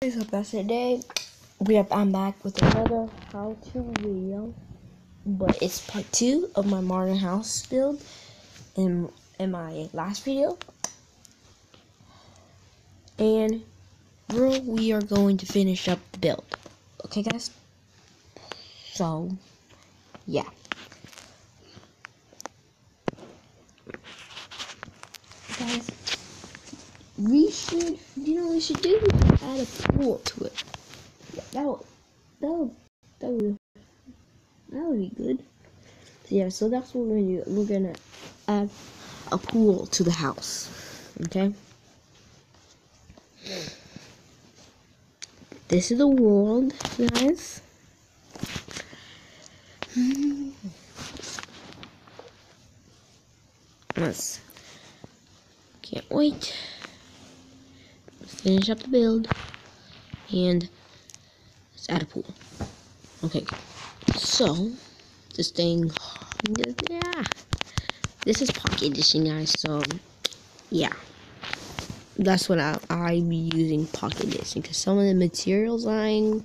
guys, hope that's it today. We have I'm back with another how-to video, but it's part two of my modern house build. In in my last video, and bro, we are going to finish up the build. Okay, guys. So, yeah. Guys, we should, you know, we should do add a pool to it. Yeah, that would, that would, that would, that would be good. So yeah, so that's what we're gonna do. We're gonna add a pool to the house. Okay. This is the world, guys. Let's. Can't wait finish up the build, and let's add a pool. Okay, so this thing, yeah, this is pocket edition, guys. So yeah, that's what I I be using pocket edition because some of the materials I'm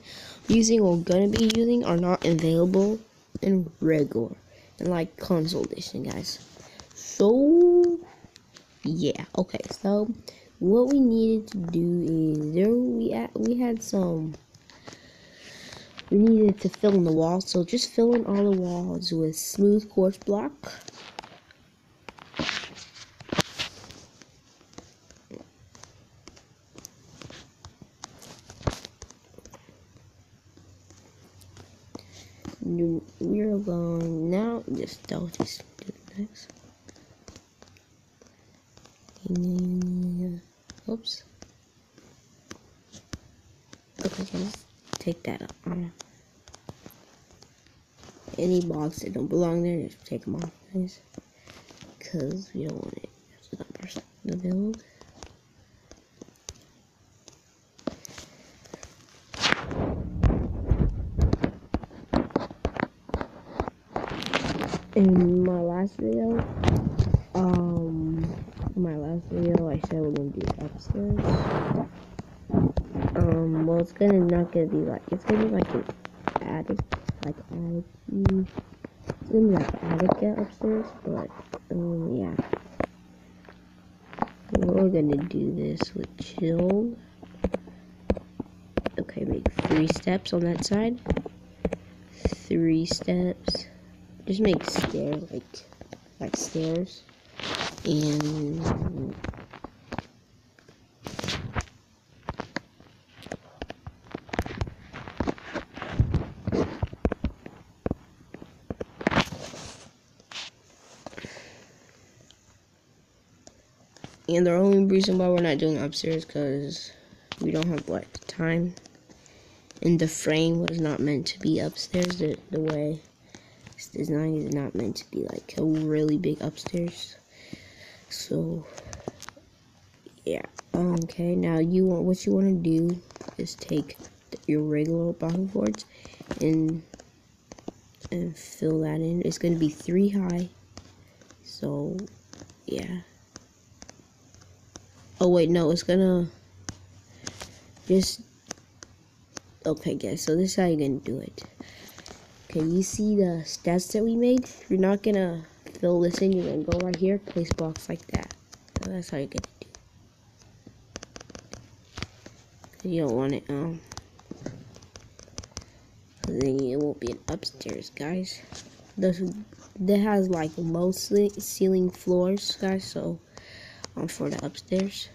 using or gonna be using are not available in regular and like console edition, guys. So yeah, okay, so what we needed to do is there we we had some we needed to fill in the walls so just fill in all the walls with smooth quartz block. We're going now just I'll just do next Oops. Okay, take that. Um, any blocks that don't belong there, just take them off, guys. Because we don't want it to the build. In my last video, um, my last video, I said we're gonna do upstairs. Um, well, it's gonna not gonna be like it's gonna be like an attic, like attic. It's gonna be like attic upstairs, but um, yeah. We're gonna do this with chill. Okay, make three steps on that side. Three steps. Just make stairs, like like stairs and and the only reason why we're not doing upstairs because we don't have what time? And the frame was not meant to be upstairs the, the way it's designed is not meant to be like a really big upstairs so yeah okay now you want what you want to do is take your regular bottom boards and and fill that in. It's going to be three high so yeah. Oh wait no it's gonna just okay guys so this is how you're gonna do it. Okay you see the stats that we made? You're not gonna this in, you're gonna go right here, place blocks like that. So that's how you're gonna do. You don't want it, um, then it won't be an upstairs, guys. This that has like mostly ceiling floors, guys. So, um, for the upstairs,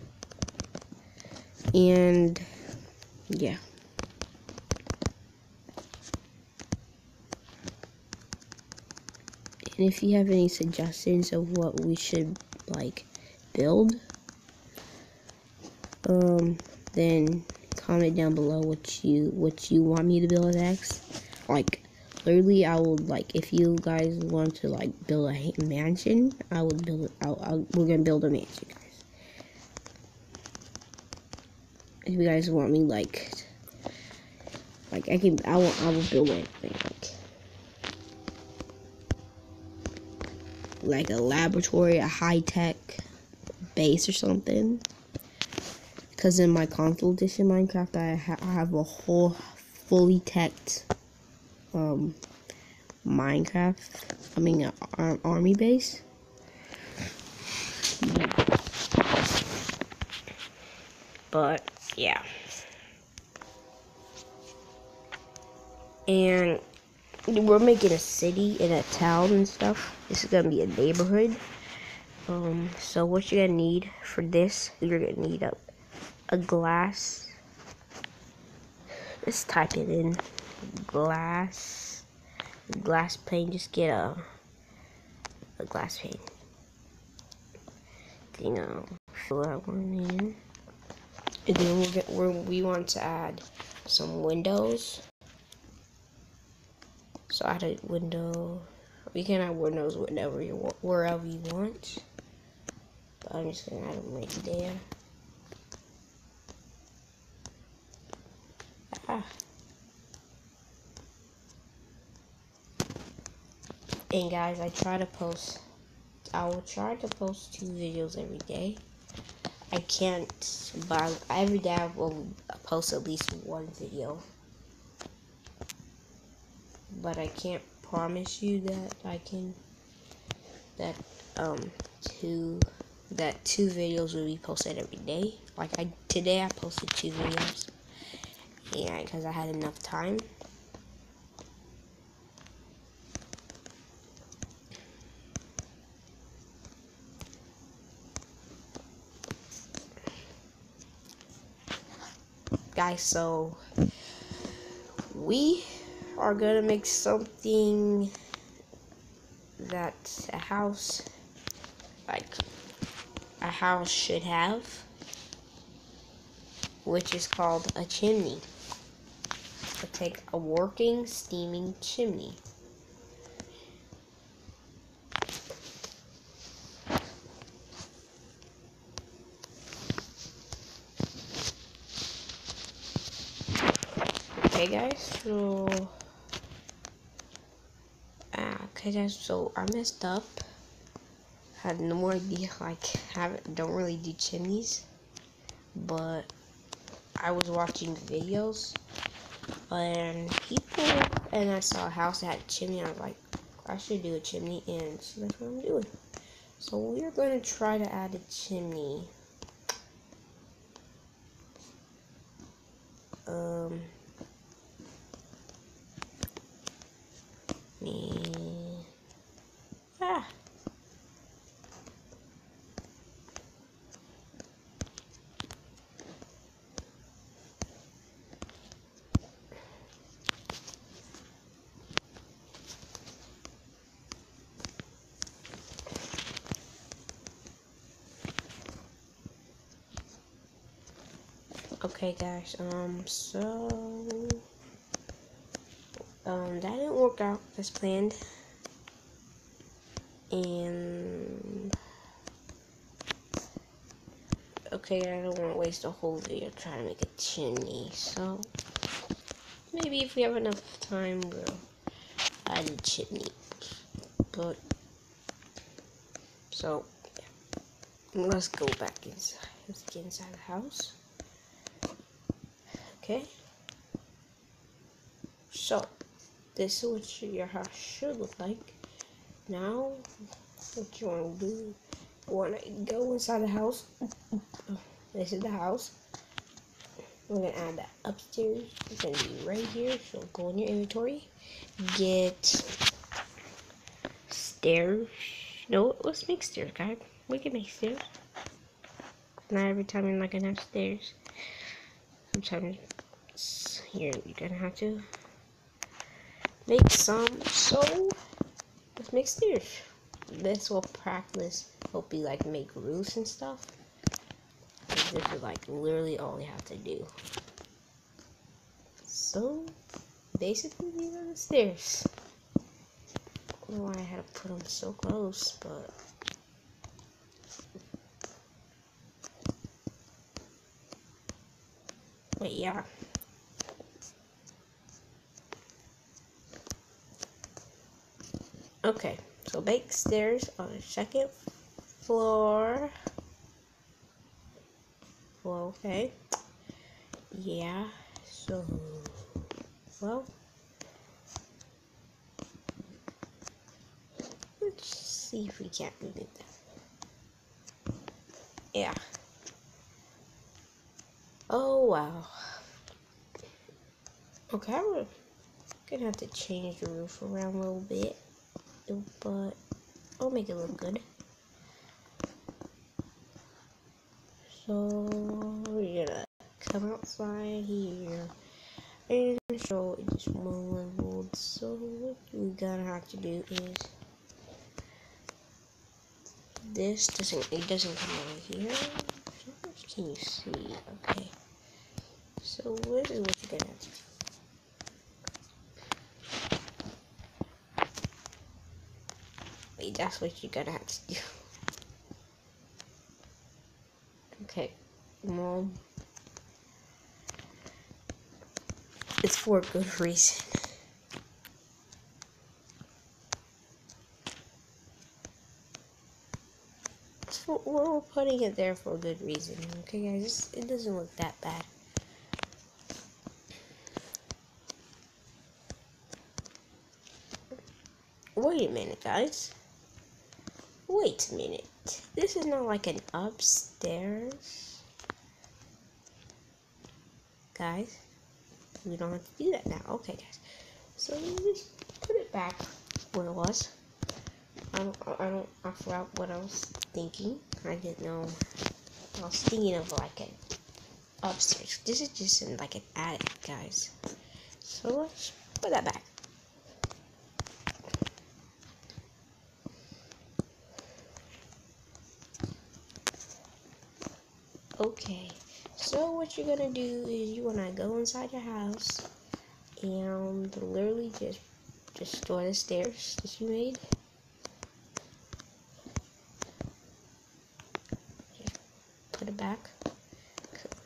and yeah. And if you have any suggestions of what we should like build, um, then comment down below what you what you want me to build next. Like literally, I would like if you guys want to like build a mansion, I would build. I'll, I'll, we're gonna build a mansion, guys. If you guys want me like like I can, I will, I will build anything. Like like a laboratory, a high tech base or something. Because in my console edition Minecraft, I, ha I have a whole fully teched um, Minecraft, I mean, uh, ar army base. But, yeah. And we're making a city and a town and stuff. This is gonna be a neighborhood. Um, so what you're gonna need for this, you're gonna need a, a glass. Let's type it in. Glass. Glass pane. Just get a a glass pane. You know, fill that one in. And then we'll get where we want to add some windows. So add a window. You can add windows whenever you want, wherever you want. But I'm just gonna add them right there. Ah. And guys, I try to post. I will try to post two videos every day. I can't, but every day I will post at least one video but I can't promise you that I can that um two that two videos will be posted every day. Like I today I posted two videos. Yeah, because I had enough time. Guys, so we are gonna make something that a house like a house should have which is called a chimney. I take a working steaming chimney. Okay guys so Okay guys, so I messed up. Had no idea, like, haven't, don't really do chimneys. But I was watching videos and people, and I saw a house that had a chimney. I was like, I should do a chimney, and so that's what I'm doing. So we're going to try to add a chimney. Um, me. Ah. Okay guys, um, so, um, that didn't work out as planned. And okay I don't want to waste a whole video trying to make a chimney so maybe if we have enough time we'll add a chimney. But so yeah. let's go back inside let's get inside the house okay so this is what your house should look like now, what you want to do, you want to go inside the house. this is the house. We're to add that upstairs. It's to be right here. So go in your inventory. Get stairs. No, let's make stairs, guys. We can make stairs. Not every time you're not to have stairs. Sometimes here you're to have to make some. So let's make stairs. This will practice help you like make roofs and stuff. This is like literally all you have to do. So basically these are the stairs. I don't know why I had to put them so close, but yeah. Okay, so bake stairs on the second floor. Well, okay. Yeah, so, well, let's see if we can't remove that. Yeah. Oh, wow. Okay, I'm gonna have to change the roof around a little bit, but I'll make it look good. So, we're gonna come outside here and show it just one leveled. So, what we gotta have to do is this doesn't it doesn't come out here. Can you see? Okay. So this is what you're gonna have to do. That's what you're gonna have to do. Okay, mom. It's for a good reason. For, we're putting it there for a good reason. Okay, guys, it doesn't look that bad. Wait a minute, guys. Wait a minute. This is not like an upstairs. Guys, we don't have to do that now. Okay, guys. So just put it back where it was. I don't, I don't, I forgot what I was thinking. I didn't know. I was thinking of like an upstairs. This is just in like an attic, guys. So let's put that back. Okay, so what you're gonna do is you wanna go inside your house and literally just destroy the stairs that you made. Just put it back.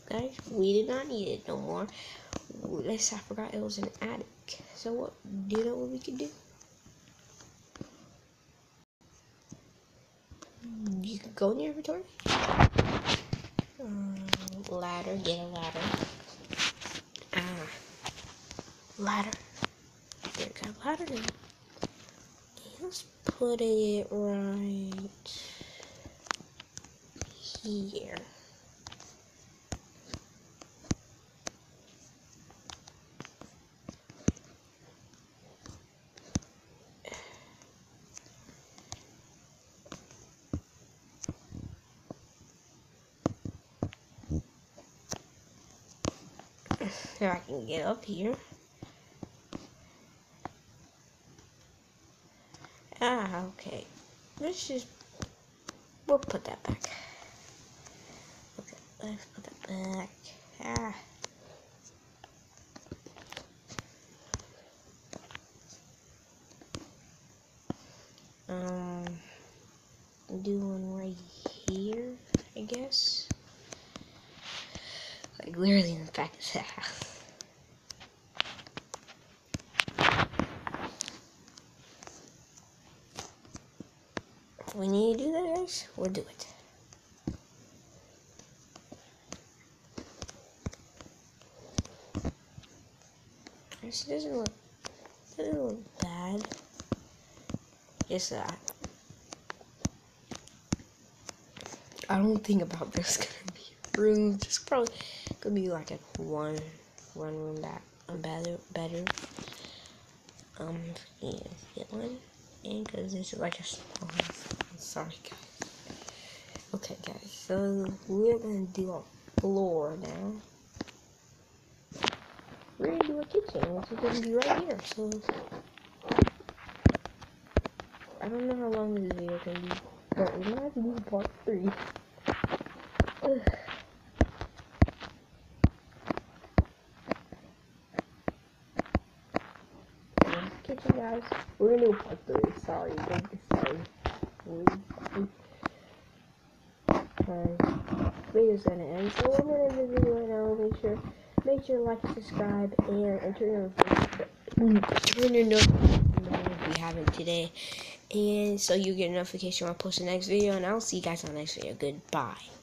Guys, we did not need it no more. Unless I forgot it was an attic. So what do you know what we could do? You could go in your inventory um, ladder, get a ladder. Ah, ladder. There, a ladder now. Let's put it right here. So I can get up here. Ah, okay. Let's just, we'll put that back. Okay, let's put that back. Ah. Um, do one right here, I guess. Like literally in the back of the house. We need to do that, guys, we'll do it. This doesn't look doesn't look bad. Just that. I don't think about this gonna be a room. Just probably gonna be like a one one room back a better better. Um yeah, get one. Because this is like a house. Oh, sorry, guys. Okay, guys, so we're gonna do a floor now. We're gonna do a kitchen, which is gonna be right here. So, I don't know how long this video can be, but we're gonna have to do part three. Ugh. Kitchen, guys. We're gonna do part three. Sorry, sorry video's gonna end. So I'm gonna end the video right now. Make sure, make sure to like, subscribe, and, and turn your turn your notifications if you haven't today, and so you get a notification when I post the next video. And I'll see you guys on the next video. Goodbye.